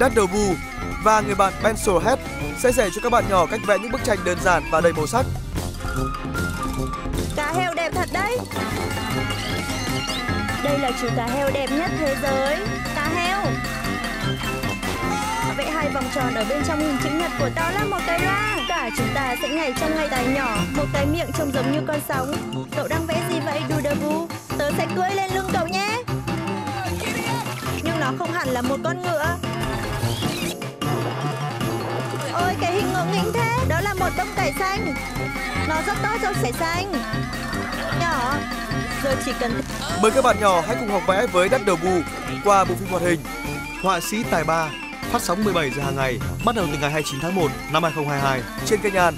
Daddlebu và người bạn Pencil Head sẽ dạy cho các bạn nhỏ cách vẽ những bức tranh đơn giản và đầy màu sắc. Cá heo đẹp thật đấy. Đây là chú cá heo đẹp nhất thế giới. Cá heo. Vẽ hai vòng tròn ở bên trong hình chữ nhật của tao là một cái loa. Cả chúng ta sẽ nhảy trong ngày tài nhỏ, một cái miệng trông giống như con sóng. Cậu đang vẽ gì vậy, Dudabu? Tớ sẽ cưỡi lên lưng cậu nhé. Nhưng nó không hẳn là một con ngựa. Ngộ nghĩnh thế. Đó là một bông cải xanh. Nó rất tốt cho cải xanh. Nhỏ, giờ chỉ cần Mời các bạn nhỏ hãy cùng học vẽ với Daddlebu qua bộ phim hoạt hình Họa sĩ Tài Ba phát sóng 17 giờ hàng ngày bắt đầu từ ngày 29 tháng 1 năm 2022 trên kênh An.